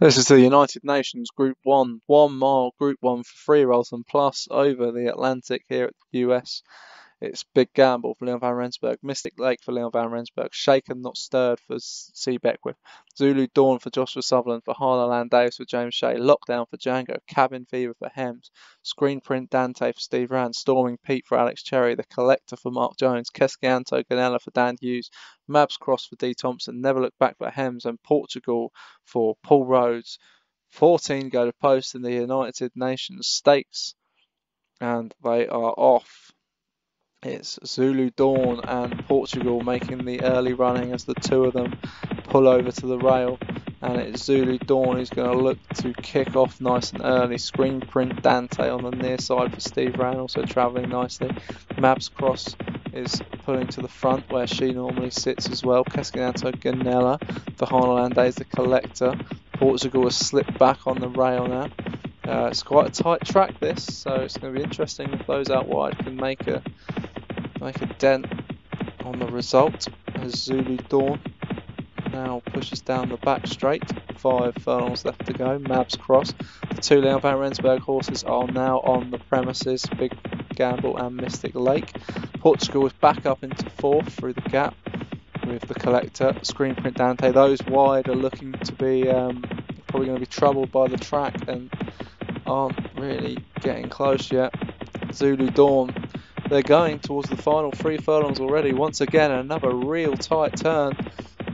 This is the United Nations Group 1, one mile Group 1 for three rolls and plus over the Atlantic here at the US. It's Big Gamble for Leon Van Rensburg, Mystic Lake for Leon Van Rensburg, Shaken Not Stirred for C. Beckwith, Zulu Dawn for Joshua Sutherland, for Harlan Davis for James Shea, Lockdown for Django, Cabin Fever for Hems, Screen Print Dante for Steve Rand, Storming Pete for Alex Cherry, The Collector for Mark Jones, Kescianto Ganella for Dan Hughes, Mabs Cross for D Thompson, Never Look Back for Hems, and Portugal for Paul Rhodes. 14 go to post in the United Nations Stakes, and they are off. It's Zulu Dawn and Portugal making the early running as the two of them pull over to the rail. And it's Zulu Dawn who's going to look to kick off nice and early. Screen print Dante on the near side for Steve Rand, also travelling nicely. Mabs Cross is pulling to the front where she normally sits as well. Cascinato Ganella for Harlandaise, the collector. Portugal has slipped back on the rail now. Uh, it's quite a tight track this, so it's going to be interesting if those out wide can make a make a dent on the result as Zulu Dawn now pushes down the back straight. Five furlongs left to go. Mabs cross. The two Leon Van Rensburg horses are now on the premises. Big Gamble and Mystic Lake. Portugal is back up into fourth through the gap with the collector. Screen print Dante. Those wide are looking to be um, probably going to be troubled by the track and aren't really getting close yet. Zulu Dawn they're going towards the final three furlongs already. Once again, another real tight turn.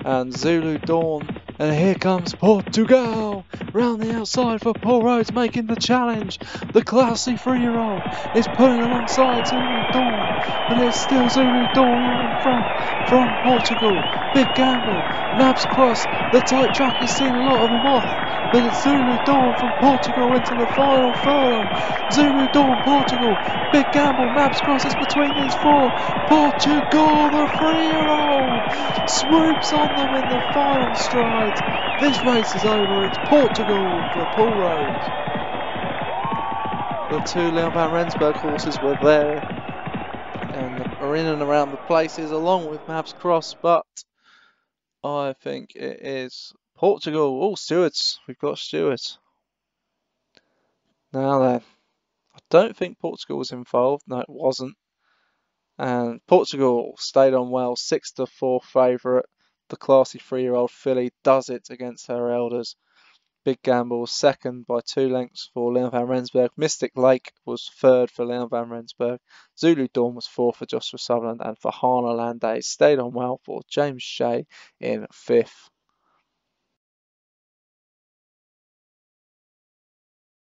And Zulu Dawn. And here comes Portugal round the outside for Paul Rhodes making the challenge. The classy three-year-old is pulling alongside Zulu Dawn, but it's still Zulu Dawn in front from Portugal. Big gamble, Mabs Cross. The tight track has seen a lot of them off, but it's Zulu Dawn from Portugal into the final furlong. Zulu Dawn, Portugal. Big gamble, Mabs Cross is between these four. Portugal, the three-year-old, swoops on them in the final stride. This race is over. It's Portugal for Paul Rhodes. The two Leon Van Rensburg horses were there and are in and around the places along with Mabs Cross, but I think it is Portugal. Oh, stewards. We've got stewards. Now then, I don't think Portugal was involved. No, it wasn't. And Portugal stayed on well, six to four favourite the classy three-year-old filly does it against her elders. Big Gamble second by two lengths for Leon van Rensburg. Mystic Lake was third for Leon van Rensburg. Zulu Dawn was fourth for Joshua Sutherland. And for Hana Landais stayed on well for James Shea in fifth.